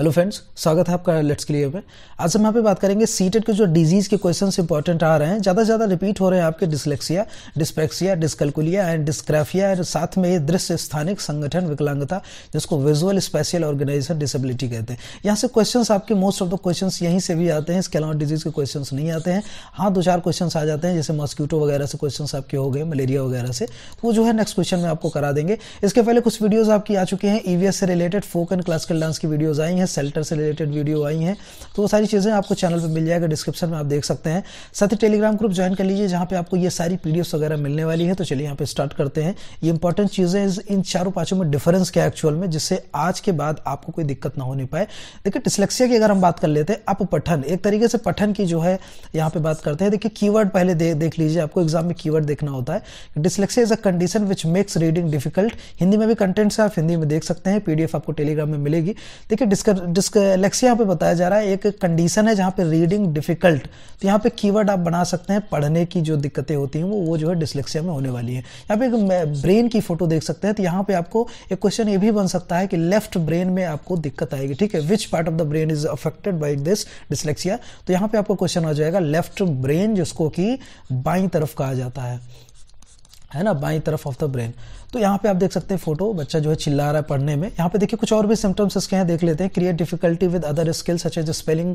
Hello friends स्वागत है आपका लेट्स क्लियर में। आज हम यहाँ पे बात करेंगे सीटेड के जो डिज़ीज़ के क्वेश्चंस इंपॉर्टेंट आ रहे हैं। ज़्यादा से ज़्यादा रिपीट हो रहे हैं आपके dyslexia dyspepsia dyscalculia and dysgraphia and साथ में दृश्य स्थानिक संगठन विकलांगता, जिसको विजुअल स्पेशल ऑर्गेनाइजेशन डिसेबिलिटी कहते हैं। यहाँ से क्वेश्चन आपके मोस्ट ऑफ़ द क्वेश्चन यहीं से भी आते हैं। इसके अलावा डिज़ीज़ के क्वेश्चन नहीं आते हैं। हाँ दो चार क्वेश्चन आ जाते हैं, जैसे मॉस्क्यूटो वगैरह से क्वेश्चन आपके हो गए मलेरिया वगैरह से। वो जो है नेक्स्ट क्वेश्चन में आपको करा देंगे। इसके पहले कुछ वीडियोज़ आपकी आ चुके हैं। ईवीएस से related folk and classical dance की वीडियोज़ आई हैं। सेल्टर से रिलेटेड वीडियो आई हैं तो वो सारी चीज़ें आपको चैनल पर मिल जाएगा डिस्क्रिप्शन में आप देख सकते हैं। साथ ही टेलीग्राम ग्रुप ज्वाइन कर लीजिए जहाँ पे आपको ये सारी पीडीएफ वगैरह मिलने वाली है। तो चलिए यहाँ पे स्टार्ट करते हैं। ये इंपॉर्टेंट चीज़ें इन चारों पाँचों में डिफरेंस क्या एक्चुअल में जिससे आज के बाद आपको कोई दिक्कत ना होने पाए। देखिए डिसलेक्सिया की अगर हम बात कर लेते हैं अप पठन एक तरीके से पठन की जो है यहाँ पे बात करते हैं। देखिए कीवर्ड पहले दे, देख लीजिए आपको एग्ज़ाम में कीवर्ड देखना होता है। Dyslexia is a condition which makes reading difficult Hindi में भी कंटेंट्स आप हिंदी में देख सकते हैं पीडीएफ आपको टेलीग्राम में मिलेगी। देखिए डिस्कलेक्सिया पे बताया जा रहा है, एक कंडीशन है जहाँ पे रीडिंग डिफ़िकल्ट तो यहाँ पे कीवर्ड आप बना सकते हैं, पढ़ने की जो दिक्कतें होती हैं, वो वो जो है डिसलेक्सिया में होने वाली है। यहाँ पे एक ब्रेन की फ़ोटो देख सकते हैं तो यहाँ पे आपको एक क्वेश्चन ये भी बन सकता है कि लेफ़्ट ब्रेन में आपको दिक्कत आएगी, ठीक है? Which part of the brain is affected by this dyslexia तो यहाँ पे आपको क्वेश्चन आ जाएगा लेफ़्ट ब्रेन जिसको कि बाई तरफ़ कहा जाता है है ना? बाई तरफ़ ऑफ़ द ब्रेन तो यहाँ पे आप देख सकते हैं फ़ोटो बच्चा जो है चिल्ला रहा है पढ़ने में। यहाँ पे देखिए कुछ और भी सिम्टम्स इसके हैं, देख लेते हैं। Create difficulty with other skills अच्छे जो स्पेलिंग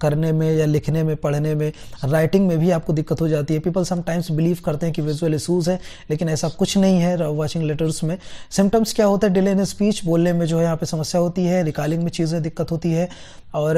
करने में या लिखने में, पढ़ने में राइटिंग में भी आपको दिक्कत हो जाती है। पीपल समटाइम्स बिलीव करते हैं कि विजुअल इशूज है, लेकिन ऐसा कुछ नहीं है वॉचिंग लेटर्स में। सिम्टम्स क्या होता है? डिले इन स्पीच बोलने में जो है यहाँ पे समस्या होती है रिकॉलिंग में चीज़ें दिक्कत होती है, और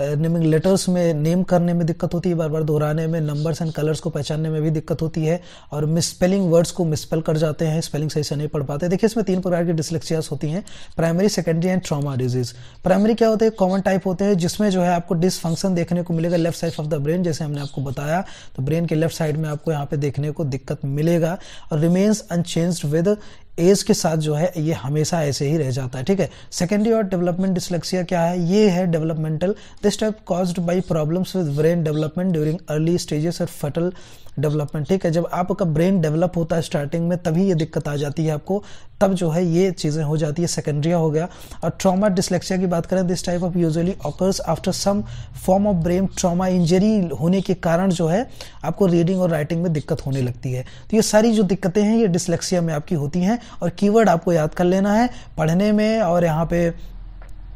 नेमिंग लेटर्स में नेम करने में दिक्कत होती है बार बार दोहराने में नंबर्स एंड कलर्स को पहचानने में भी दिक्कत होती है, और मिसस्पेलिंग वर्ड्स को मिसपेल कर जाते हैं स्पेलिंग सही से नहीं पढ़ पाते। देखिए, इसमें तीन प्रकार की डिसलेक्सियास होती हैं primary secondary and trauma disease primary क्या होते हैं? कॉमन टाइप होते हैं, जिसमें जो है आपको डिसफंक्शन देखने को मिलेगा left side of the brain जैसे हमने आपको बताया। तो ब्रेन के लेफ़्ट साइड में आपको यहाँ पे देखने को दिक्कत मिलेगा। और रिमेन्स अनचेंज विद एज के साथ जो है, ये हमेशा ऐसे ही रह जाता है, ठीक है? सेकेंडरी और डेवलपमेंट डिसलेक्सिया क्या है? ये है developmental this type caused by problems with brain development during early stages और फटल डेवलपमेंट ठीक है? जब आपका ब्रेन डेवलप होता है स्टार्टिंग में, तभी ये दिक्कत आ जाती है आपको। तब जो है, ये चीज़ें हो जाती है सेकेंड्रिया हो गया। और ट्रॉमा डिसलेक्सिया की बात करें this type of usually occurs after some form of brain trauma injury होने के कारण जो है, आपको रीडिंग और राइटिंग में दिक्कत होने लगती है। तो ये सारी जो दिक्कतें हैं, ये डिसलेक्सिया में आपकी होती हैं। और कीवर्ड आपको याद कर लेना है। पढ़ने में और यहाँ पे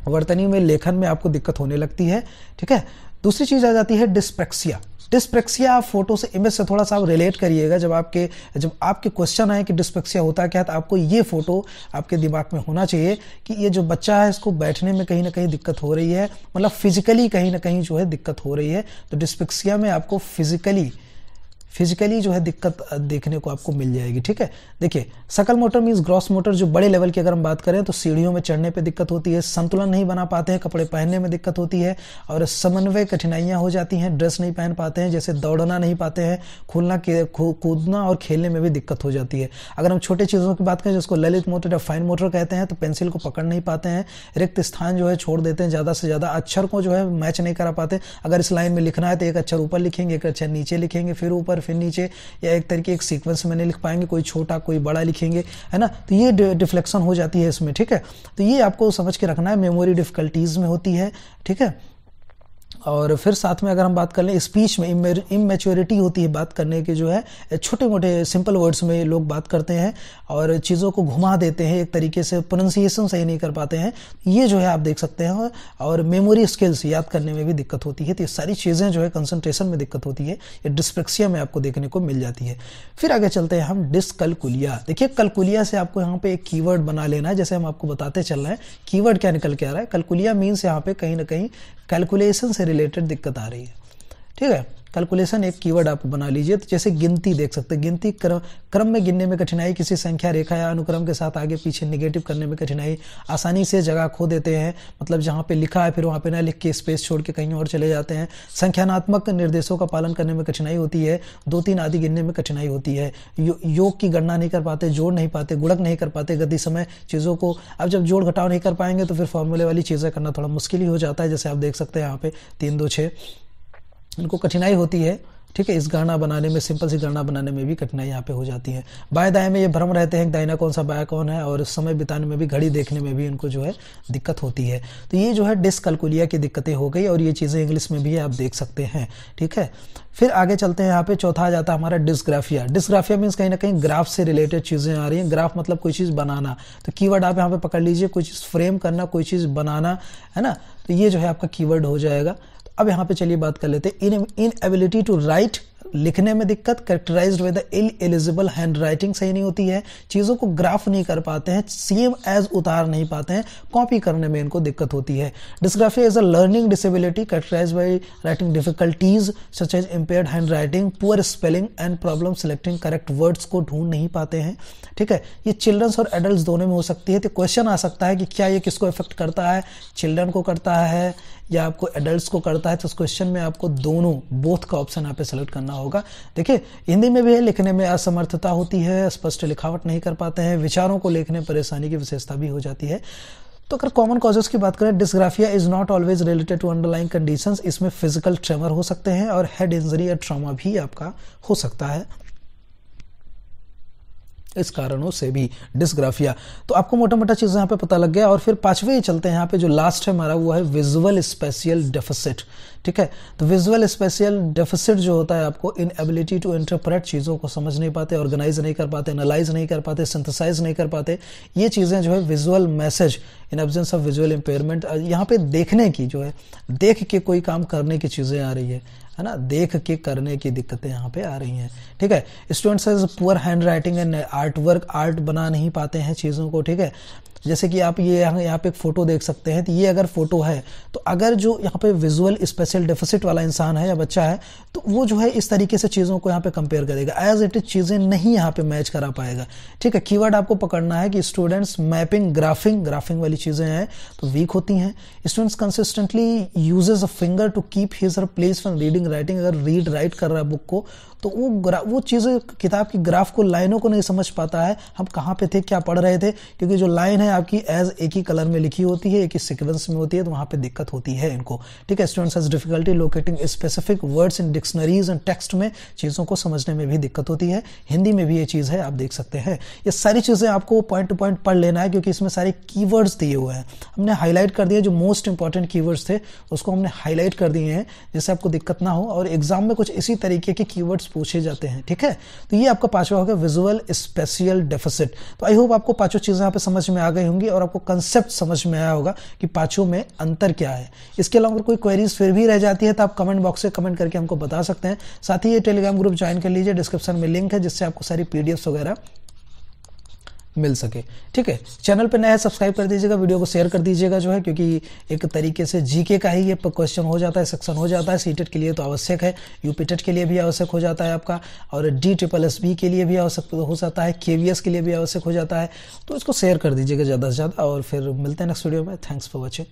वर्तनी में, लेखन में आपको दिक्कत होने लगती है, ठीक है? दूसरी चीज़ आ जाती है डिस्प्रेक्सिया। डिस्प्रेक्सिया आप फ़ोटो से, इमेज से थोड़ा सा आप रिलेट करिएगा। जब आपके जब आपके क्वेश्चन आए कि डिस्प्रेक्सिया होता क्या तो आपको ये फ़ोटो आपके दिमाग में होना चाहिए कि ये जो बच्चा है, इसको बैठने में कहीं ना कहीं दिक्कत हो रही है। मतलब फिजिकली कहीं ना कहीं जो है दिक्कत हो रही है। तो डिस्प्रेक्सिया में आपको फिजिकली फिजिकली जो है दिक्कत देखने को आपको मिल जाएगी, ठीक है? देखिए, सकल मोटर मीन्स ग्रॉस मोटर जो बड़े लेवल की अगर हम बात करें तो सीढ़ियों में चढ़ने पे दिक्कत होती है, संतुलन नहीं बना पाते हैं, कपड़े पहनने में दिक्कत होती है, और समन्वय कठिनाइयाँ हो जाती हैं ड्रेस नहीं पहन पाते हैं, जैसे दौड़ना नहीं पाते हैं, खुलना कूदना और खेलने में भी दिक्कत हो जाती है। अगर हम छोटे चीज़ों की बात करें, जिसको ललित मोटर या फाइन मोटर कहते हैं तो पेंसिल को पकड़ नहीं पाते हैं, रिक्त स्थान जो है छोड़ देते हैं, ज़्यादा से ज़्यादा अक्षर को जो है मैच नहीं करा पाते। अगर इस लाइन में लिखना है तो एक अक्षर ऊपर लिखेंगे, एक अक्षर नीचे लिखेंगे, फिर ऊपर फिर नीचे, या एक तरीके एक सीक्वेंस में नहीं लिख पाएँगे, कोई छोटा, कोई बड़ा लिखेंगे, है ना? तो ये डिफ्लेक्शन हो जाती है इसमें, ठीक है? तो ये आपको समझ के रखना है मेमोरी डिफिकल्टीज में होती है, ठीक है? और फिर साथ में अगर हम बात कर लें स्पीच में इमेच्योरिटी होती है बात करने की, जो है छोटे मोटे सिंपल वर्ड्स में लोग बात करते हैं और चीज़ों को घुमा देते हैं, एक तरीके से प्रोनाउंसिएशन सही नहीं कर पाते हैं। ये जो है आप देख सकते हैं और मेमोरी स्किल्स याद करने में भी दिक्कत होती है। तो ये सारी चीज़ें जो है कंसनट्रेशन में दिक्कत होती है, ये डिस्प्रेक्सिया में आपको देखने को मिल जाती है। फिर आगे चलते हैं हम डिस्कलकुलिया देखिए कलकुलिया से आपको यहाँ पे एक कीवर्ड बना लेना है, जैसे हम आपको बताते चल रहे हैं कीवर्ड क्या निकल के आ रहा है? कलकुलिया मीन्स यहाँ पे कहीं ना कहीं कैलकुलेशन से रिलेटेड दिक्कत आ रही है। ठीक है? कैलकुलेशन एक कीवर्ड आप बना लीजिए तो जैसे गिनती देख सकते हैं। गिनती क्रम क्रम में गिनने में कठिनाई किसी संख्या रेखा या अनुक्रम के साथ आगे पीछे निगेटिव करने में कठिनाई आसानी से जगह खो देते हैं। मतलब जहाँ पे लिखा है फिर वहाँ पे ना लिख के स्पेस छोड़ के कहीं और चले जाते हैं। संख्यानात्मक निर्देशों का पालन करने में कठिनाई होती है। दो तीन आदि गिनने में कठिनाई होती है। यो, योग की गणना नहीं कर पाते जोड़ नहीं पाते गुड़क नहीं कर पाते गति समय चीज़ों को। अब जब जोड़ घटाव नहीं कर पाएँगे तो फिर फॉर्मूले वाली चीज़ें करना थोड़ा मुश्किल ही हो जाता है जैसे आप देख सकते हैं यहाँ पे तीन दो छः इनको कठिनाई होती है, ठीक है, इस गणना बनाने में, सिंपल सी गणना बनाने में भी कठिनाई यहाँ पे हो जाती है। बाएँ दाएँ में ये भ्रम रहते हैं दाइना कौन सा बाया कौन है, और समय बिताने में भी, घड़ी देखने में भी इनको जो है दिक्कत होती है। तो ये जो है डिस्कलकुलिया की दिक्कतें हो गई, और ये चीज़ें इंग्लिश में भी आप देख सकते हैं, ठीक है? फिर आगे चलते हैं यहाँ पे, चौथा आ जाता है हमारा डिस्ग्राफिया। डिस्ग्राफिया मीन्स कहीं ना कहीं ग्राफ से रिलेटेड चीज़ें आ रही हैं। ग्राफ मतलब कोई चीज़ बनाना। तो कीवर्ड आप यहाँ पे पकड़ लीजिए, कोई चीज़ फ्रेम करना, कोई चीज़ बनाना, है ना? तो ये जो है आपका कीवर्ड हो जाएगा। अब यहाँ पे चलिए बात कर लेते हैं। In inability to write लिखने में दिक्कत characterized with illegible handwriting सही नहीं होती है। चीज़ों को ग्राफ नहीं कर पाते हैं सेम एज उतार नहीं पाते हैं। कॉपी करने में इनको दिक्कत होती है। Dysgraphia is a learning disability characterize by writing difficulties such as impaired handwriting poor spelling and problem selecting correct words को ढूंढ नहीं पाते हैं। ठीक है? ये चिल्ड्रंस और एडल्ट दोनों में हो सकती है। तो क्वेश्चन आ सकता है कि क्या ये किसको इफ़ेक्ट करता है? चिल्ड्रन को करता है। या आपको एडल्ट को करता है तो उस क्वेश्चन में आपको दोनों बोथ का ऑप्शन यहाँ पे सेलेक्ट करना होगा। देखिए, हिंदी में भी है, लिखने में असमर्थता होती है, स्पष्ट लिखावट नहीं कर पाते हैं, विचारों को लिखने परेशानी की विशेषता भी हो जाती है। तो अगर कॉमन कॉजेज की बात करें dysgraphia is not always related to underline conditions इसमें फ़िज़िकल ट्रेमर हो सकते हैं और हेड इंजरी या ट्रामा भी आपका हो सकता है। इस कारणों से भी डिस्ग्राफिया तो आपको मोटा मोटा चीज़ यहाँ पे पता लग गया और फिर पांचवे चलते हैं यहाँ पे जो लास्ट है, हमारा वो है विजुअल स्पेशियल डेफिसिट ठीक है? तो विजुअल स्पेशियल डेफिसिट जो होता है आपको इन एबिलिटी टू इंटरप्रेट चीज़ों को समझ नहीं पाते ऑर्गेनाइज नहीं कर पाते एनालाइज नहीं कर पाते सिंथेसाइज नहीं कर पाते। ये चीज़ें जो है visual message in absence of visual impairment यहाँ पे देखने की जो है, देख के कोई काम करने की चीज़ें आ रही है। है ना? देख के करने की दिक्कतें यहाँ पे आ रही हैं। ठीक है? Students poor handwriting and art work art बना नहीं पाते हैं चीज़ों को, ठीक है? जैसे कि आप ये यहाँ यहाँ पे एक फ़ोटो देख सकते हैं तो ये अगर फ़ोटो है तो अगर जो यहाँ पे विजुअल स्पेशल डेफिसिट वाला इंसान है या बच्चा है तो वो जो है इस तरीके से चीज़ों को यहाँ पे कंपेयर करेगा। एज इट इज़ चीज़ें नहीं यहाँ पे मैच करा पाएगा। ठीक है कीवर्ड आपको पकड़ना है कि स्टूडेंट्स मैपिंग ग्राफिंग ग्राफिंग वाली चीज़ें हैं तो वीक होती हैं। Students consistently uses a finger to keep his her place for reading writing अगर रीड राइट कर रहा है बुक को तो वो वो चीज़ें किताब की ग्राफ को, लाइनों को नहीं समझ पाता है। हम कहाँ पे थे, क्या पढ़ रहे थे? क्योंकि जो लाइन है आपकी एज एक ही कलर में लिखी होती है, एक ही सिक्वेंस में होती है तो वहाँ पे दिक्कत होती है इनको। ठीक है students has difficulty locating specific words in dictionaries and text में चीज़ों को समझने में भी दिक्कत होती है। हिंदी में भी ये चीज़ है, आप देख सकते हैं। ये सारी चीज़ें आपको पॉइंट टू पॉइंट पढ़ लेना है, क्योंकि इसमें सारे की दिए हुए हैं। हमने हाईलाइट कर दिया जो मोस्ट इंपॉर्टेंट की थे, उसको हमने हाईलाइट कर दिए हैं, जिससे आपको दिक्कत ना हो। और एग्ज़ाम में कुछ इसी तरीके के की पूछे जाते हैं, ठीक है? तो ये आपका पांचवा होगा विजुअल स्पेशियल डेफिसिट तो आई होप आपको पाँचों चीज़ें यहाँ पे समझ में आ गई होंगी और आपको कंसेप्ट समझ में आया होगा कि पाँचों में अंतर क्या है। इसके अलावा अगर कोई क्वेरीज फिर भी रह जाती है तो आप कमेंट बॉक्स से कमेंट करके हमको बता सकते हैं। साथ ही ये टेलीग्राम ग्रुप ज्वाइन कर लीजिए डिस्क्रिप्शन में लिंक है जिससे आपको सारी पीडीएफ वगैरह मिल सके। ठीक है? चैनल पर नया सब्सक्राइब कर दीजिएगा वीडियो को शेयर कर दीजिएगा जो है, क्योंकि एक तरीके से जीके का ही ये क्वेश्चन हो जाता है सेक्शन हो जाता है सीटेट के लिए तो आवश्यक है यूपीटेट के लिए भी आवश्यक हो जाता है आपका, और डी ट्रिपल एस बी के लिए भी आवश्यक हो जाता है के के लिए भी आवश्यक हो जाता है। तो इसको शेयर कर दीजिएगा ज़्यादा से ज़्यादा, और फिर मिलते हैं नेक्स्ट वीडियो में। Thanks for watching